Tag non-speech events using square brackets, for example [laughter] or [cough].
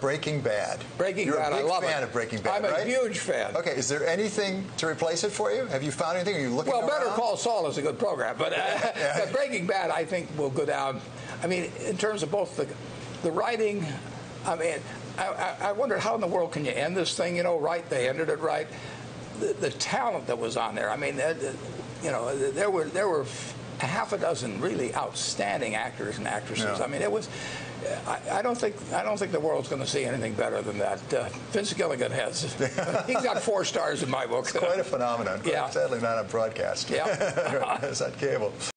Breaking Bad. Breaking You're Bad, a I love fan it. of Breaking Bad, I'm a right? huge fan. Okay, is there anything to replace it for you? Have you found anything? Are you looking Well, Better? Call Saul is a good program, but, uh, [laughs] but Breaking Bad, I think, will go down. I mean, in terms of both the the writing. I mean, I, I, I wondered how in the world can you end this thing? You know, right? They ended it right. The, the talent that was on there. I mean, uh, you know, there were there were a half a dozen really outstanding actors and actresses. Yeah. I mean, it was. I, I don't think I don't think the world's going to see anything better than that. Uh, Vince Gilligan has. [laughs] he's got four stars in my book. Quite a phenomenon. Yeah. Sadly, not on broadcast. Yeah. [laughs] it's on cable.